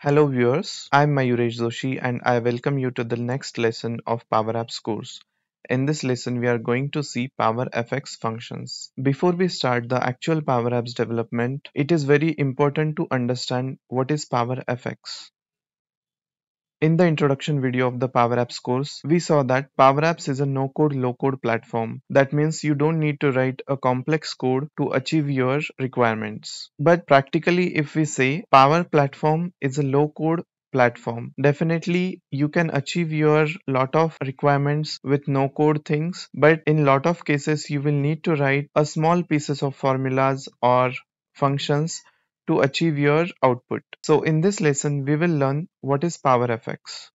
Hello viewers, I'm Mayuresh Joshi and I welcome you to the next lesson of Power Apps course. In this lesson, we are going to see Power FX functions. Before we start the actual Power Apps development, it is very important to understand what is Power FX. In the introduction video of the Power Apps course, we saw that Power Apps is a no-code, low-code platform. That means you don't need to write a complex code to achieve your requirements. But practically, if we say Power Platform is a low-code platform definitely you can achieve your lot of requirements with no code things but in lot of cases you will need to write a small pieces of formulas or functions to achieve your output. So in this lesson, we will learn what is PowerFX.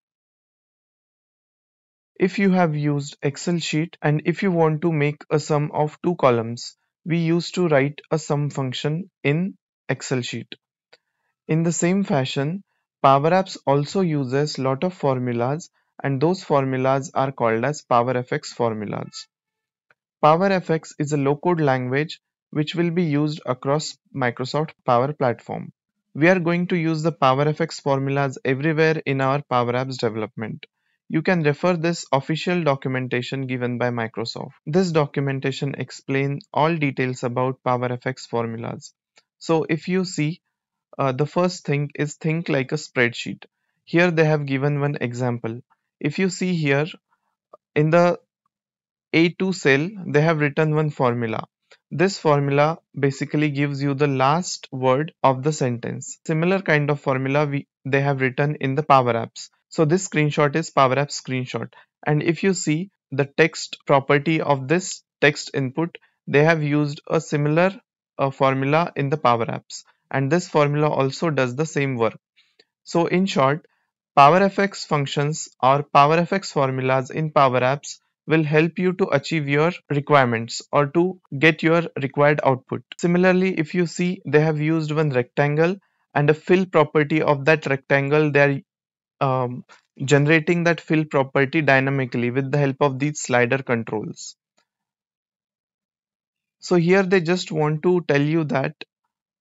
If you have used Excel sheet and if you want to make a sum of two columns, we used to write a sum function in Excel sheet. In the same fashion, Power Apps also uses lot of formulas and those formulas are called as PowerFX formulas. PowerFX is a low-code language which will be used across Microsoft Power Platform. We are going to use the PowerFX formulas everywhere in our Power Apps development. You can refer this official documentation given by Microsoft. This documentation explains all details about PowerFX formulas. So if you see, uh, the first thing is think like a spreadsheet. Here they have given one example. If you see here, in the A2 cell, they have written one formula. This formula basically gives you the last word of the sentence. Similar kind of formula we, they have written in the Power Apps. So this screenshot is Power Apps screenshot. And if you see the text property of this text input, they have used a similar uh, formula in the Power Apps. And this formula also does the same work. So in short, PowerFX functions or PowerFX formulas in Power Apps will help you to achieve your requirements or to get your required output. Similarly, if you see they have used one rectangle and a fill property of that rectangle, they are um, generating that fill property dynamically with the help of these slider controls. So here they just want to tell you that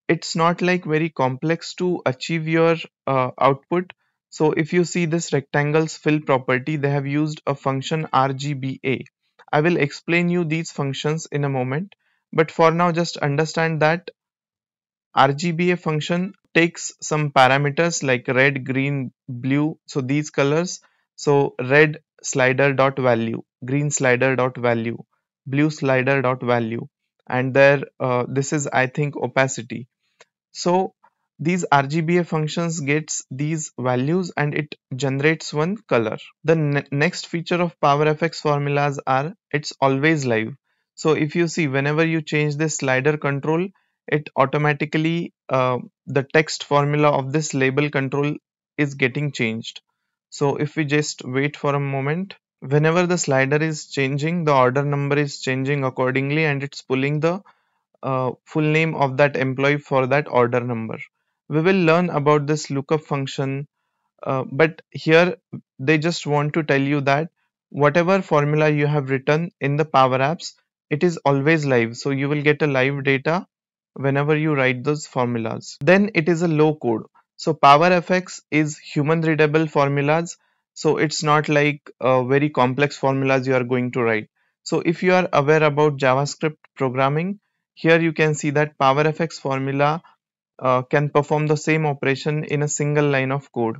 it's not like very complex to achieve your uh, output so if you see this rectangles fill property, they have used a function RGBA. I will explain you these functions in a moment, but for now just understand that RGBA function takes some parameters like red, green, blue, so these colors. So red slider dot value, green slider dot value, blue slider dot value, and there uh, this is I think opacity. So these RGBA functions gets these values and it generates one color. The ne next feature of PowerFX formulas are it's always live. So if you see whenever you change this slider control, it automatically uh, the text formula of this label control is getting changed. So if we just wait for a moment, whenever the slider is changing, the order number is changing accordingly and it's pulling the uh, full name of that employee for that order number we will learn about this lookup function uh, but here they just want to tell you that whatever formula you have written in the power apps it is always live. So you will get a live data whenever you write those formulas. Then it is a low code. So powerfx is human readable formulas. So it's not like uh, very complex formulas you are going to write. So if you are aware about javascript programming here you can see that powerfx formula uh, can perform the same operation in a single line of code.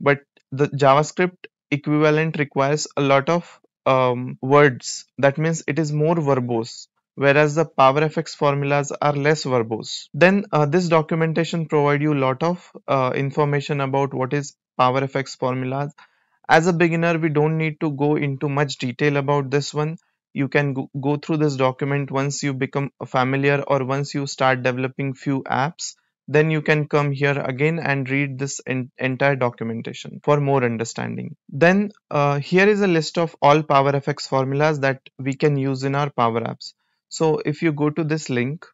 But the javascript equivalent requires a lot of um, words. That means it is more verbose whereas the powerfx formulas are less verbose. Then uh, this documentation provide you a lot of uh, information about what is powerfx formulas. As a beginner we don't need to go into much detail about this one. You can go, go through this document once you become familiar or once you start developing few apps then you can come here again and read this entire documentation for more understanding. Then uh, here is a list of all PowerFX formulas that we can use in our Power Apps. So if you go to this link,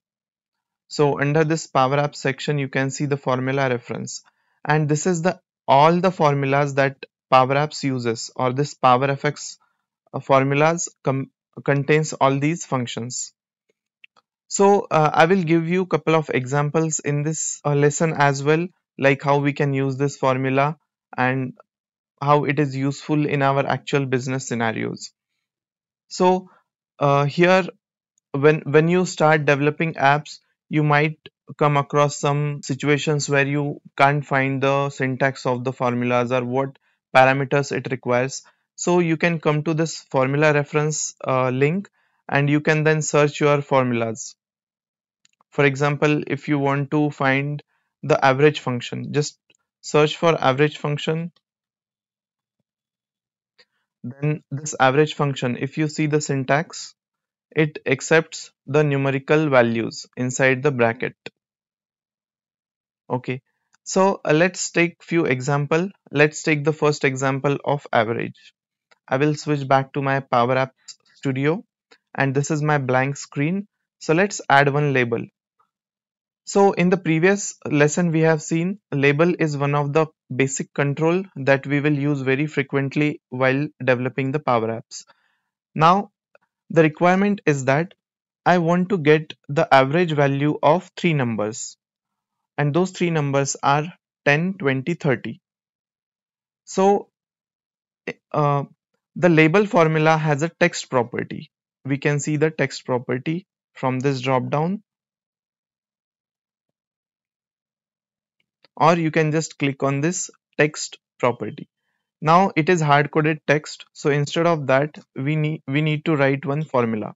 so under this Power Apps section, you can see the formula reference. And this is the all the formulas that Power Apps uses or this PowerFX uh, formulas contains all these functions. So uh, I will give you a couple of examples in this uh, lesson as well like how we can use this formula and how it is useful in our actual business scenarios. So uh, here when when you start developing apps you might come across some situations where you can't find the syntax of the formulas or what parameters it requires so you can come to this formula reference uh, link and you can then search your formulas for example if you want to find the average function just search for average function. Then this average function if you see the syntax it accepts the numerical values inside the bracket. Okay. So uh, let's take few example. Let's take the first example of average. I will switch back to my power apps studio and this is my blank screen. So let's add one label so in the previous lesson we have seen label is one of the basic control that we will use very frequently while developing the power apps now the requirement is that I want to get the average value of three numbers and those three numbers are 10, 20, 30. So uh, the label formula has a text property. We can see the text property from this drop down or you can just click on this text property. Now it is hard coded text so instead of that we need we need to write one formula.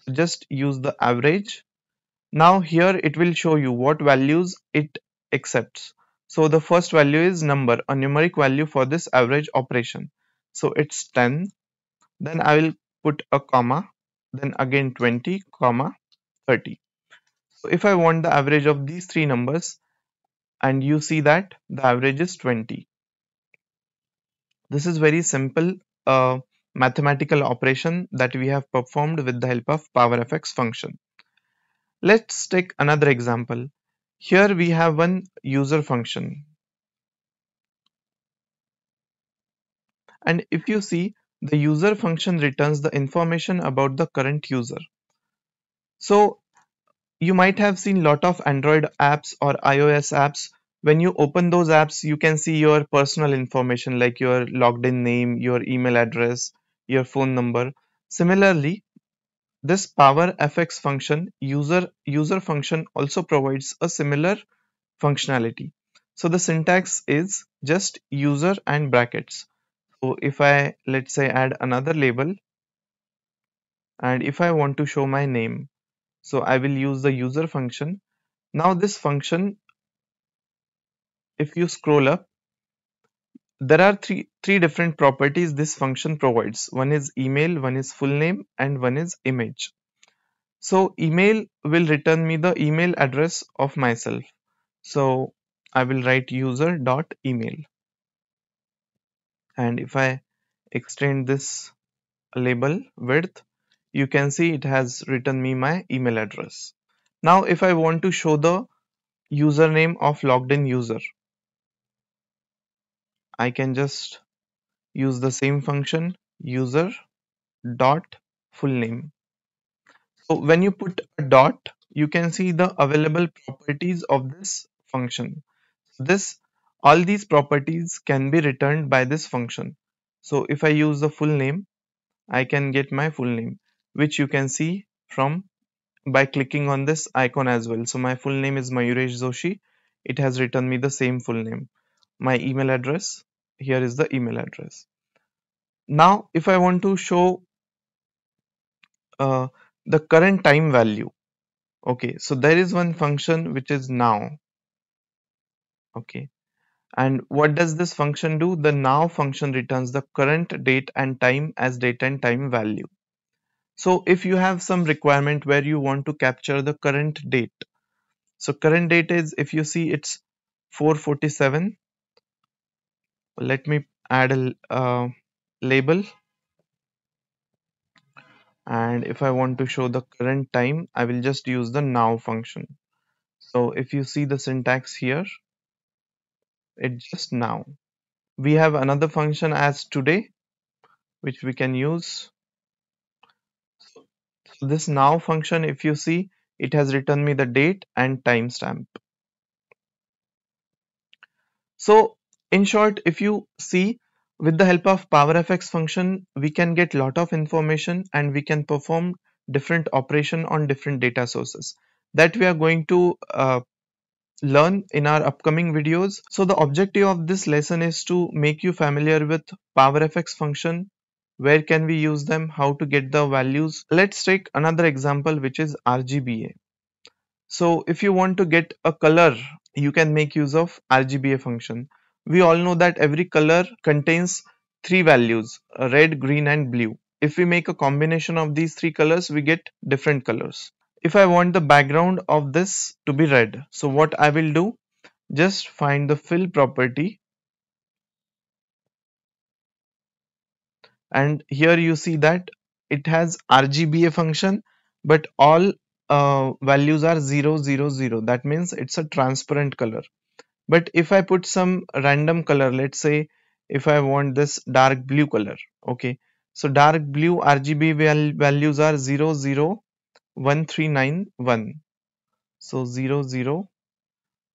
So just use the average Now here it will show you what values it accepts. So the first value is number, a numeric value for this average operation. So it's 10. Then I will put a comma, then again 20, comma 30. So if I want the average of these three numbers and you see that the average is 20. This is very simple uh, mathematical operation that we have performed with the help of PowerFX function. Let's take another example. Here we have one user function. And if you see, the user function returns the information about the current user. So you might have seen lot of Android apps or iOS apps. When you open those apps, you can see your personal information like your logged in name, your email address, your phone number. Similarly, this power fx function user user function also provides a similar functionality. So the syntax is just user and brackets. So if I let's say add another label and if I want to show my name, so I will use the user function. Now this function, if you scroll up, there are three three different properties this function provides. One is email, one is full name, and one is image. So email will return me the email address of myself. So I will write user dot email. And if I extend this label width, you can see it has written me my email address. Now if I want to show the username of logged in user, I can just use the same function user dot full name so when you put a dot, you can see the available properties of this function. So This all these properties can be returned by this function. So if I use the full name, I can get my full name, which you can see from by clicking on this icon as well. So my full name is Mayuresh Joshi. It has written me the same full name. My email address, here is the email address. Now, if I want to show uh, the current time value okay so there is one function which is now okay and what does this function do the now function returns the current date and time as date and time value so if you have some requirement where you want to capture the current date so current date is if you see it's 447 let me add a uh, label. And if I want to show the current time I will just use the now function. So if you see the syntax here it's just now. We have another function as today which we can use this now function if you see it has written me the date and timestamp So in short, if you see with the help of PowerFX function, we can get lot of information and we can perform different operation on different data sources that we are going to uh, learn in our upcoming videos. So the objective of this lesson is to make you familiar with PowerFX function, where can we use them, how to get the values. Let's take another example which is RGBA. So if you want to get a color, you can make use of RGBA function. We all know that every color contains three values, red, green and blue. If we make a combination of these three colors, we get different colors if I want the background of this to be red so what I will do just find the fill property and here you see that it has RGBA function but all uh, values are 0 0 0 that means it's a transparent color. But if I put some random color let's say if I want this dark blue color okay. So dark blue RGB val values are 0 0 1391 so 0 0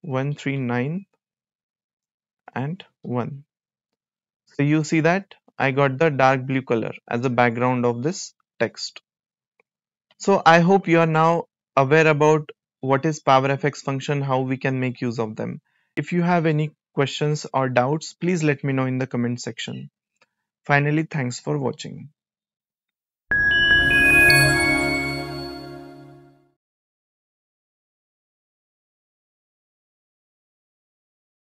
139 and 1 so you see that I got the dark blue color as a background of this text. So I hope you are now aware about what is PowerFX function how we can make use of them. If you have any questions or doubts please let me know in the comment section. Finally thanks for watching